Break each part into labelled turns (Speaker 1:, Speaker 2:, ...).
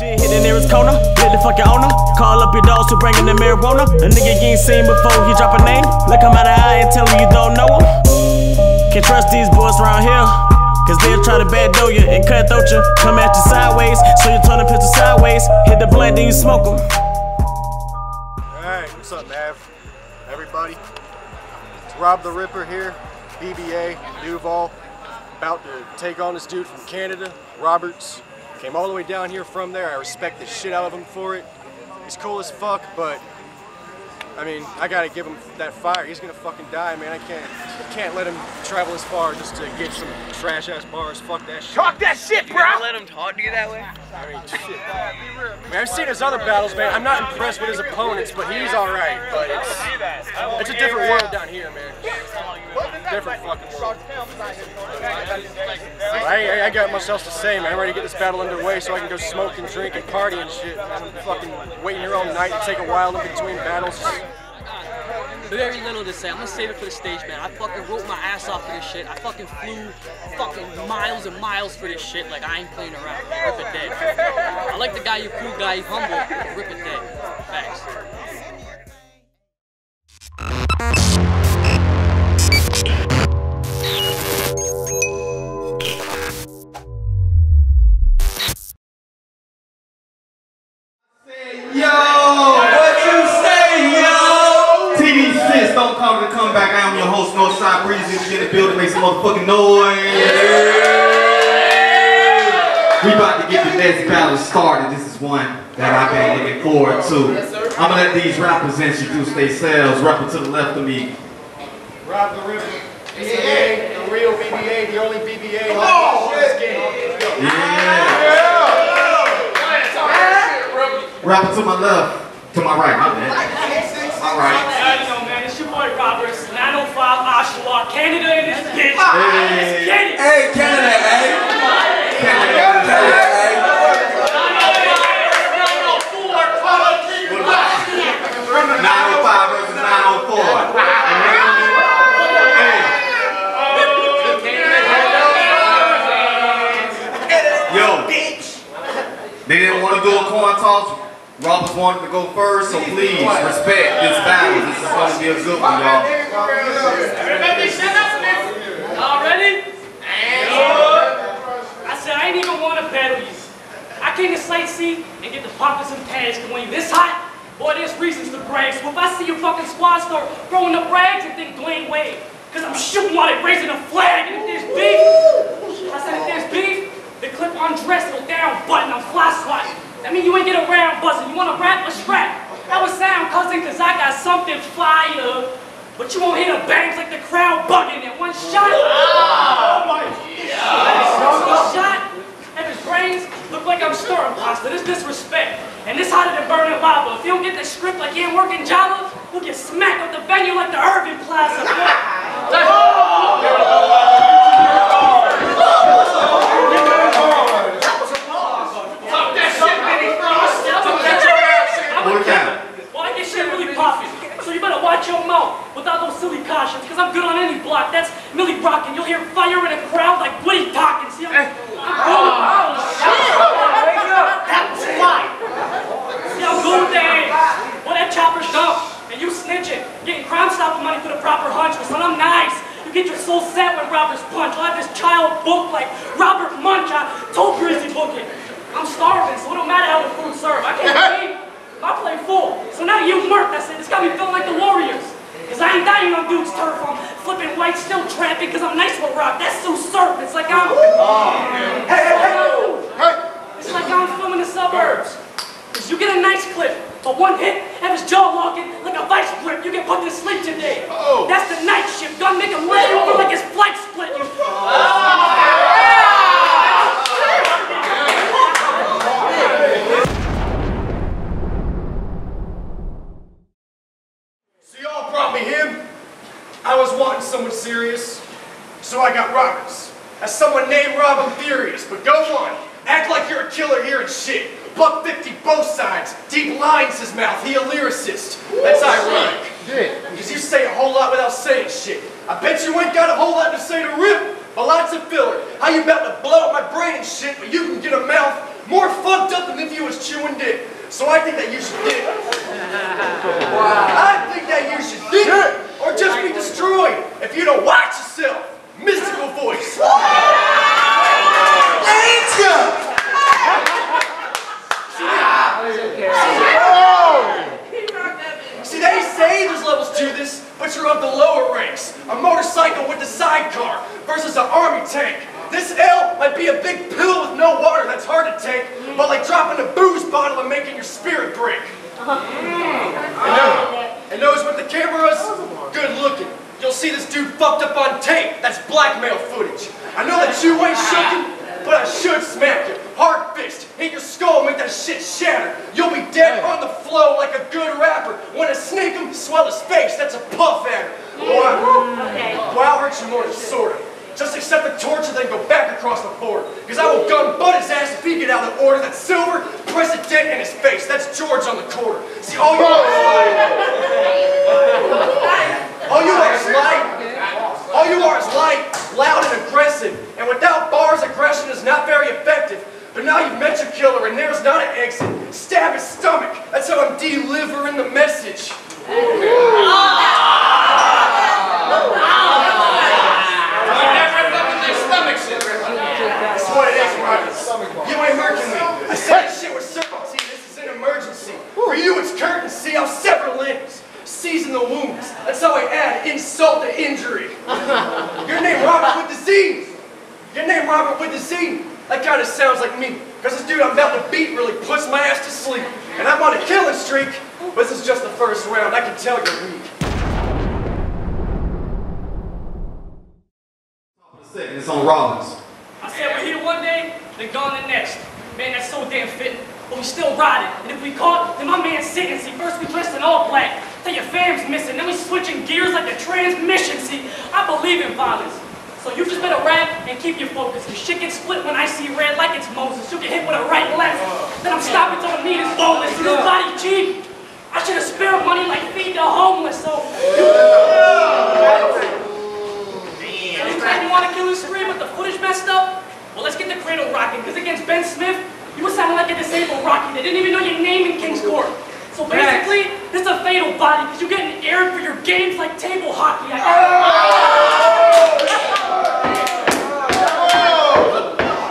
Speaker 1: Shit hit the nearest corner, let the fucking owner. Call up your dogs to bring in the marijuana. A nigga you ain't seen before, he drop a name. Let come out of eye and tell him you don't know him. Can't trust these boys around here. Cause they'll try to backdoor you and cutthroat you. Come at you sideways, so you turn the pistol sideways. Hit the blunt, then you smoke them.
Speaker 2: Alright, what's up, Nav? Everybody? It's Rob Da Rippa here, BBA, Duval. About to take on this dude from Canada, Robertz. Came all the way down here from there. I respect the shit out of him for it. He's cool as fuck, but I mean, I gotta give him that fire. He's gonna fucking die, man. I can't, I can't let him travel as far just to get some trash ass bars. Fuck that shit.
Speaker 3: Talk that shit, bro.
Speaker 4: You let him talk to you that way?
Speaker 2: I mean, shit. Man, I've seen his other battles, man. I'm not impressed with his opponents, but he's all right. But it's, it's a different world down here, man. Different fucking world. I, I, I got much else to say, man. I'm ready to get this battle underway so I can go smoke and drink and party and shit. I'm fucking waiting here all night to take a while in between battles.
Speaker 5: Very little to say. I'm gonna save it for the stage, man. I fucking wrote my ass off for this shit. I fucking flew fucking miles and miles for this shit. Like I ain't playing around. Rip it dead. I like the guy you cool guy, you humble. Rip it dead. Thanks.
Speaker 6: Started. This is one that I've been looking forward to. I'm gonna let these rappers introduce themselves. Rapper to the left of me.
Speaker 2: Rob Da Rippa, BBA, the real BBA, the only BBA. Oh, shit.
Speaker 6: Yeah. Rapper to my left, to my right, my bad. My right.
Speaker 7: How you know, man? It's your boy Robertz, 905 Oshawa, Canada in this bitch.
Speaker 6: Hey.
Speaker 7: Let's get it.
Speaker 6: Hey, Canada, hey. Canada, hey. 905 versus 904. Hey. Yo, they didn't want to do a coin toss. Robertz wanted to go first, so please respect this battle. This is going to be a good one, y'all.
Speaker 7: Everybody shut up, man. Y'all ready? I said I ain't even want to battle you. I came to sightsee and get the pockets and pads. Cause when you this hot, boy, there's reasons to brag. So if I see your fucking squad start throwing the rags and think Dwyane Wade, cause I'm shooting while they raising a flag. And if there's beef, I said if there's beef, the clip undressed or down button, I'm fly swatting. That mean you ain't get around buzzing. You wanna rap or strap? That was sound, cousin, cause I got something fire. But you won't hear the bangs like the crowd bugging at one shot. Ah! Oh my God. One shot, and his brains look like I'm stirring pasta. This disrespect. And this hotter than burning lava. If you don't get the script like you ain't working Java, you'll get smacked up the venue like the Irving Plaza.
Speaker 3: Talk oh that shit, Benny Frost.
Speaker 7: I'm
Speaker 6: Hold
Speaker 7: a
Speaker 6: it down.
Speaker 7: Well, I get shit really popping. So you better without those silly cautions, because I'm good on any block. That's Millie rocking. You'll hear fire in a crowd like Woody talking. See, I'm, I'm good. Oh, shit. That was fire. See, I'm good with the aim. Well, that chopper's dumb. And you snitching. Getting crime stopper money for the proper hunch. But son, I'm nice. You get your soul set when Robert's punch. I'll have this child booked like Robert Munch. I told Grizzly book it. I'm starving, so it don't matter how the food served. I can't eat. I play full. So now you murk, that's it. It's got me feeling like the Warriors. Cause I ain't dying on dude's turf. I'm flipping white, still trapping cause I'm nice with rock. That's so surf. It's like I'm... Hey, hey, hey. It's like I'm filming the suburbs. Cause you get a nice clip, but one hit, have his jaw locking like a vice grip. You get put to sleep today. That's the night shift. Gun make him lay over like his flight split. You...
Speaker 2: So y'all brought me him. I was wanting someone serious, so I got Robertz. As someone named Rob, I'm furious, but go on. Act like you're a killer here and shit. Buck 50 both sides. Deep lines his mouth. He a lyricist. That's ironic. Because you say a whole lot without saying shit. I bet you ain't got a whole lot to say to Rip, but lots of filler. How you about to blow up my brain and shit, but you can get a mouth more fucked up than if you you was chewing dick. So I think that you should dip. I think that you should dip or just be destroyed if you don't watch yourself. Mystical voice. See, they there's levels to this, but you're of the lower ranks. A motorcycle with a sidecar versus an army tank. This L might be a big pill with no water that's hard to take, but like dropping a booze bottle and making your spirit break. And, those, and those with the cameras, good looking. You'll see this dude fucked up on tape. That's blackmail footage. I know that you ain't shooking, but I should smack you. Hard fist, hit your skull, make that shit shatter. You'll be dead on the flow like a good rapper. When I snake him, swell his face, that's a puff at her. Boy, boy, I'll hurt you more than sort of. Just accept the torture, then go back across the board. Because I will gun butt his ass if he get out of order. That silver, press a dent in his face. That's George on the corner. See, all you are is light. All you are is light. All you are is light, loud, and aggressive. And without bars, aggression is not very effective. But now you've met your killer, and there's not an exit. Stab his stomach. That's how I'm delivering the message. That's what it is, Robertz. You ain't murking me. I said this shit with certainty. This is an emergency. For you, it's curtain. See, I'll sever limbs. Season the wounds. That's how I add insult to injury. Your name Robert with the Z. Your name Robert with the Z. That kind of sounds like me. Because this dude I'm about to beat really puts my ass to sleep. And I'm on a killing streak. But this is just the first round. I can tell you're weak.
Speaker 6: Second, it's on Rollins.
Speaker 7: I said we're here one day, then gone the next. Man, that's so damn fitting. But we still riding. And if we caught, then my man's sitting. See, first we dressed in all black. Then your fam's missing. Then we switching gears like a transmission. See, I believe in violence. So you just better rap and keep your focus. Cause shit gets split when I see red like it's Moses. You get hit with a right left. Then I'm stopping till the meat is boneless. See, this body cheap. I should have spared money like feed the homeless. So you claim you want to kill his spree, but the footage messed up? Well, let's get the cradle rocking, because against Ben Smith, you were sounding like a disabled Rocky. They didn't even know your name in King's Court. So basically, this is a fatal body, because you get an aired for your games like table hockey. I oh!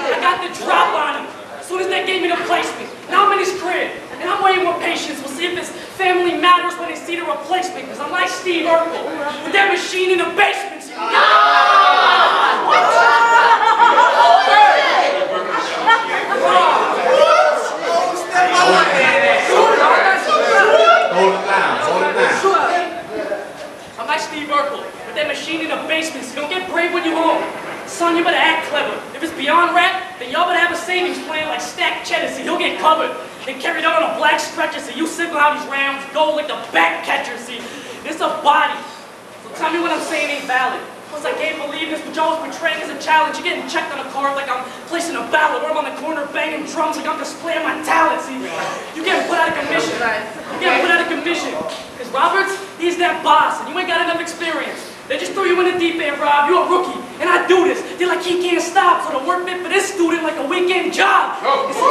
Speaker 7: I got the drop on him. As soon as they gave me the placement. Now I'm in his crib. And I'm waiting with patience. We'll see if his family matters when they see the replacement. Because I'm like Steve Urkel with that machine in the basement. Oh! So you can
Speaker 6: Hold it down, hold it down.
Speaker 7: I'm like Steve Urkel with that machine in the basement. So don't get brave when you home. Son, you better act clever. If it's beyond rap, then y'all better have a savings plan like stacked cheddar so he'll get covered. And carried out on a black stretcher so you signal out these rounds, go like the back catcher. See, it's a body. So tell me what I'm saying ain't valid. Plus, I can't believe this, but y'all was portraying as a challenge. You're getting checked on a card like I'm placing a ballot, or I'm on the corner banging drums like I'm displaying my talent. See, you getting put out of commission. You getting put out of commission. Because Robertz, he's that boss, and you ain't got enough experience. They just threw you in the deep end, Rob. You're a rookie, and I do this. They're like, he can't stop, so the work fit for this student like a weekend job. And since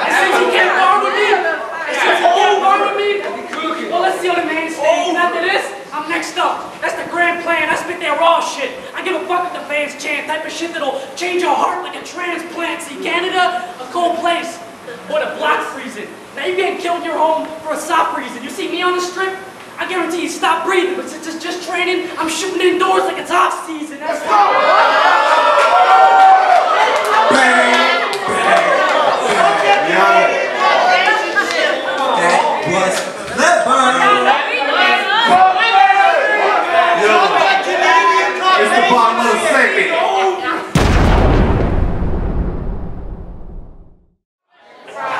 Speaker 7: and since he can't bar with me, and since he can't bar with me, well, let's see on the main stage. And after this, I'm next up. That's the grand plan. I spit that raw shit. I give a fuck what the fans chant. Type of shit that'll change your heart like a transplant. See, Canada, a cold place. Or the block freezing. Now you getting killed in your home for a soft reason. You see me on the strip? I guarantee you stop breathing. But since it's just training, I'm shooting indoors like it's off season. That's
Speaker 4: That was clever.
Speaker 6: It's the bottom of the second.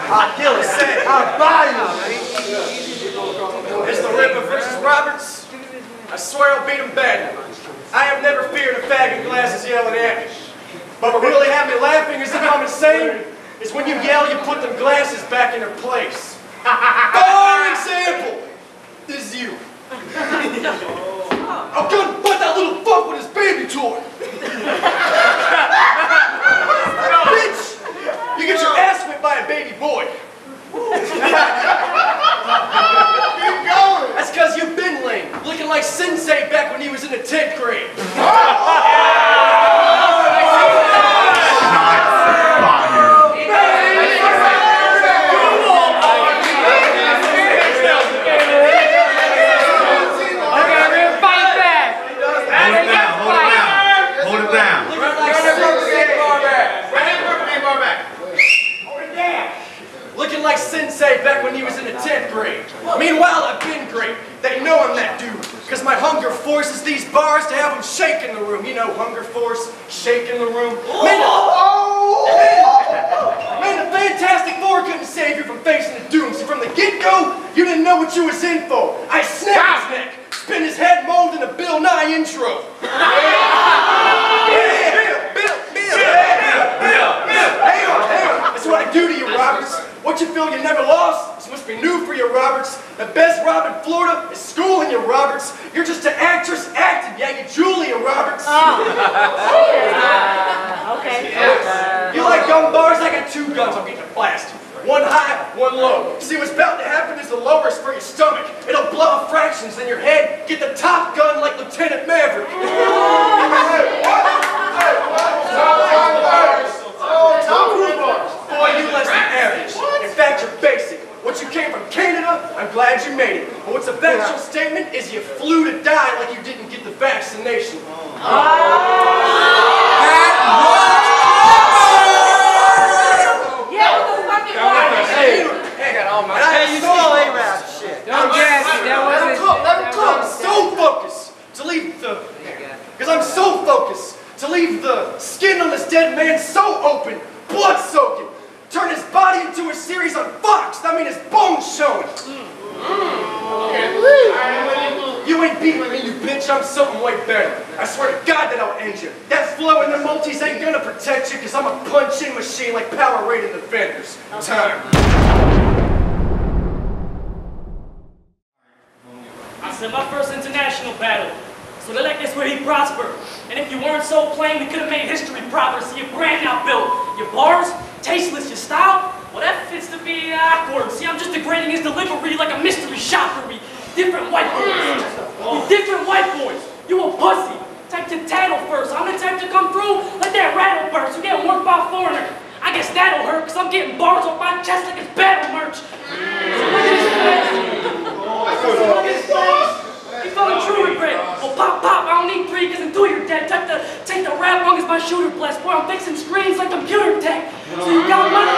Speaker 2: I'll kill his set. I'll buy you. It's the Ripper versus Robertz. I swear I'll beat him badly. I have never feared a fag in glasses yelling at me. But what really had me laughing is if I'm insane is when you yell, you put them glasses back in their place. For example, this is you. I'm gonna butt that little fuck with his baby toy. Bitch, you get your ass whipped big boy. That's because you've been lame, looking like Sensei back when he was in the 10th grade. Oh!
Speaker 6: Hold it down, hold it down, hold it down.
Speaker 2: Looking like Sensei back when he was in the 10th grade. Meanwhile, I've been great. They know I'm that dude. Because my hunger forces these bars to have them shake in the room. You know, hunger force, shake in the room. Man, man, the Fantastic Four couldn't save you from facing the doom. So from the you didn't know what you was in for. I snapped his neck, spin his head mold in a Bill Nye intro. That's what I do to you, Robertz. What you feel you never lost, this must be new for you, Robertz. The best Rob in Florida is schooling you, Robertz. You're just an actress acting, yeah, you Julia Roberts. Oh.
Speaker 8: Ah, okay.
Speaker 2: You like gun bars? I got two guns I'm getting to blast. One high, one low. See, what's about to happen is the lowest for your stomach. It'll blow up fractions in your head. Get the top gun like Lieutenant Maverick. Oh, Boy, you less than average. In fact, you're basic. What you came from Canada, I'm glad you made it. But what's a factual statement is you flew to die like you didn't get the vaccination.
Speaker 8: Yeah, what the fuck is wrong?
Speaker 2: Hey, hey, you saw A-Rap shit.
Speaker 9: Don't gas it, that
Speaker 2: Let him
Speaker 9: wasn't-
Speaker 2: cook, let him
Speaker 9: that
Speaker 2: cook.
Speaker 9: wasn't-
Speaker 2: So focused to leave the. Because I'm so focused to leave the skin on this dead man so open, blood soaking. Turn his body into a series on Fox. That means bones showing. Mm. You ain't beating me, you bitch. I'm something way better. I swear to God that I'll end you. That flow in the multis ain't gonna protect you because I'm a punch-in machine like Power Rated Defenders. Time.
Speaker 7: I said my first international battle. So they like this where he prospered. And if you weren't so plain, we could have made history proper. See your brand now built. Your bars, tasteless. Your style, well that fits to be awkward. See, I'm just degrading his delivery like a mystery shopper. We different white boys. Different white boys. You a pussy. Type to tattle first. I'm the type to come through like that rattle burst. You get worked by a foreigner. I guess that'll hurt, cause I'm getting bars off my chest like it's battle merch. He feeling true regret. Well, pop, pop, I don't need three, cause in two you're dead. Take the, take the rap long as my shooter blessed. Boy, I'm fixing screens like computer tech. So you got money?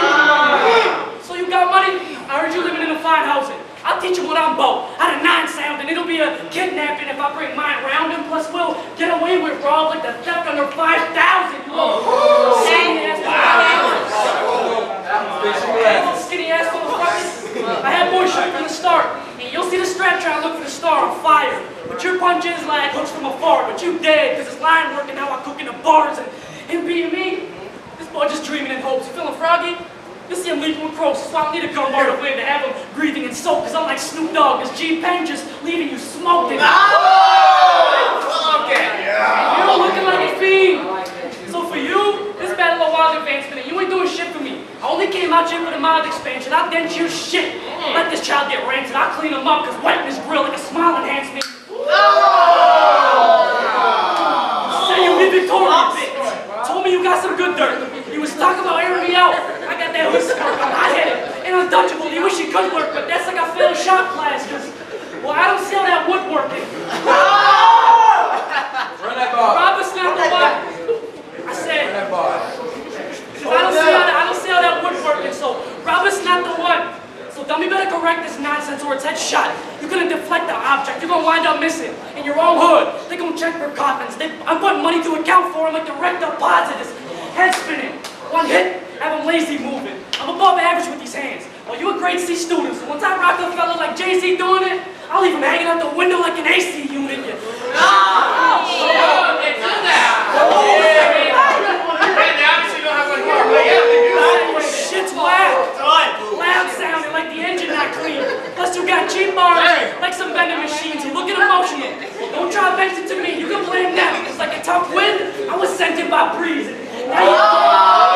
Speaker 7: So you got money? I heard you living in a fine housing. I'll teach you what I'm about. Out of nine sound, and it'll be a kidnapping if I bring mine round him. Plus, we'll get away with Rob like the theft under 5,000. You little skinny ass Hey, little skinny ass motherfuckers. I had more shit from the start. And you'll see the strap trying to look for the star on fire. But your punches like hooks from afar. But you dead, cause it's line working how I cook in the bars. And him being me, this boy just dreaming in hopes. You feeling froggy? You see him leaping with crows, so I don't need a gun bar to win to have him breathing in soap, cause I'm like Snoop Dogg, this G Pen just leaving you smoking. Ah! Oh! You looking like a fiend. So for you, this battle of wild advancement, you ain't doing shit for me. I only came out here for the mild expansion. I dent your shit. Let this child get rancid. I clean him up, cause white in his grill like a smile enhancement. Say you be victorious. Told me you got some good dirt. You was talking about airing me out. I got that whisker. I'm hot-headed and untouchable. You wish you could work, but that's like I failed shop class, cause, well, I don't see how that woodworking.
Speaker 9: Run that bar.
Speaker 7: Robert's not the one. I said,
Speaker 9: Run that bar.
Speaker 7: Cause I don't see how that, I don't see how that would working. So Robert's not the one. So dummy better correct this nonsense or it's headshot. You're gonna deflect the object. You're gonna wind up missing in your own hood. They gonna check for coffins. They, I'm putting money to account for them like direct deposit. This head spinning. One hit, have them lazy moving. I'm above average with these hands. Well, you a grade C student, so once I rock a fella like Jay-Z doing it, I'll leave him hanging out the window like an AC unit. You. Shit's whack. Loud sounding like the engine not clean. Plus you got cheap bars like some vending machines. You looking emotional. Don't try to bench it to me. You can blame them. It's like a tough win. I was sent in by Breeze. Now you oh!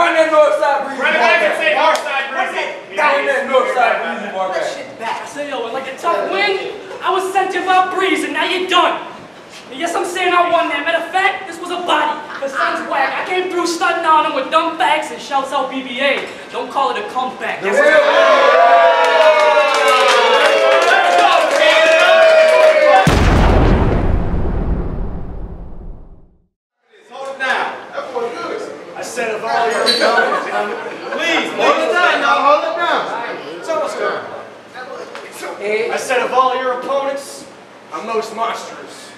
Speaker 1: Run that north side breeze. Run it back and say north side breeze. Down that north side breeze. Run shit
Speaker 7: back. I say, yo, like a tough win, I was sent in by Breeze, and now you're done. And yes, I'm saying I won that. Matter stunting on him with dumb facts and shouts out BBA. Don't call it a comeback. Yes,
Speaker 6: Hold it down.
Speaker 2: I said of all your opponents,
Speaker 6: Please, hold it down, y'all. Hold it down. Eh?
Speaker 2: I said of all your opponents, I'm most monstrous.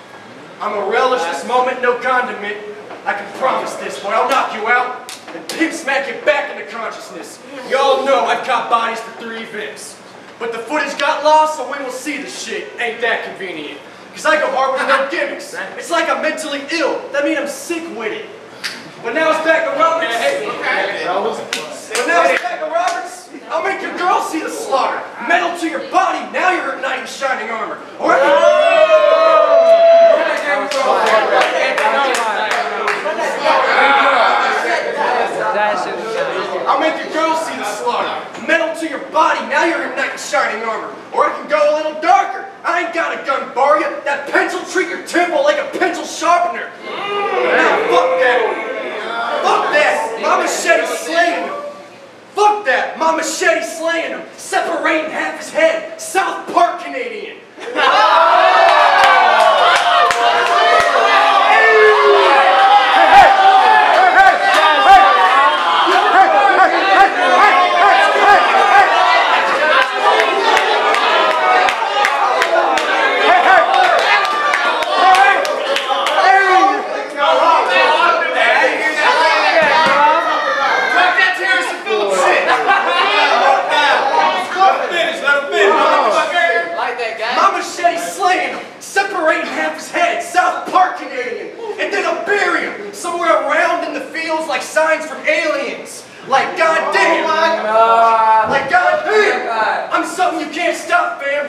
Speaker 2: I'm a relish this moment, no condiment. I can promise this, boy, I'll knock you out and pimp smack you back into consciousness. Y'all know I've caught bodies for three events. But the footage got lost, so we will see the shit. Ain't that convenient? Cause I go hard with no gimmicks. It's like I'm mentally ill. That means I'm sick with it. But now it's back to Robertz. But now it's back to Robertz. I'll make your girl see the slaughter. Metal to your body. Now you're a knight in shining armor. Or I'll make your girl see the slaughter. Metal to your body. Now you're a knight in shining armor. Or I can go a little darker. I ain't got a gun, bar ya. That pencil treat your temple like a pencil sharpener. Now fuck that. Fuck that. My machete slaying him. Fuck that. My machete slaying him. Separating half his head. South Park Canadian.
Speaker 3: Drop that Terrance and Phillips shit.
Speaker 2: My machete slaying him. Separating half his head. South Park Canadian. And then I'll bury him. Somewhere around in the fields like signs from aliens. Like goddamn. Like goddamn. I'm something you can't stop, fam.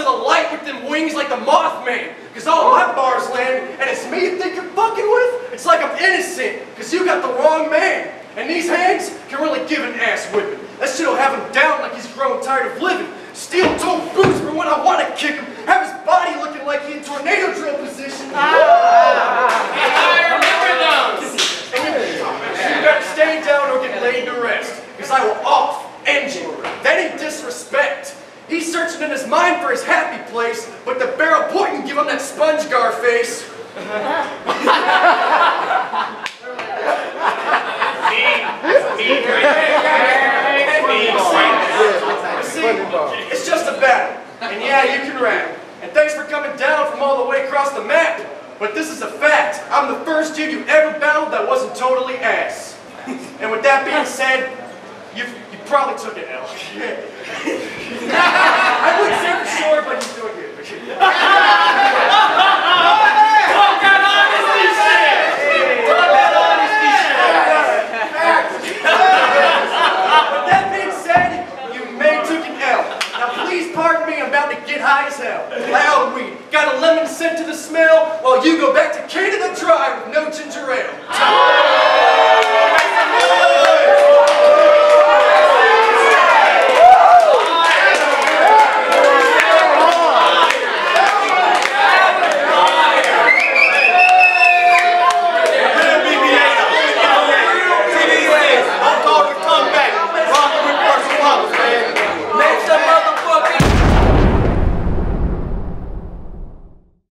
Speaker 2: You go into the light with them wings like the Mothman. Cause all my bars land, and it's me you think you're fucking with? It's like I'm innocent, cause you got the wrong man. And these hands can really give an ass whipping. That shit'll have him down like he's grown tired of living. Steel toe boots for when I wanna kick him. Have his body looking like he in tornado drill position. Ah. I And you, you better stay down or get laid to rest. Because I will off engine. That ain't disrespect. He's searching in his mind for his happy place, but the barrel point and give him that SpongeGar face. get high as hell. Loud weed. Got a lemon scent to the smell while you go back to Canada Dry with no ginger ale.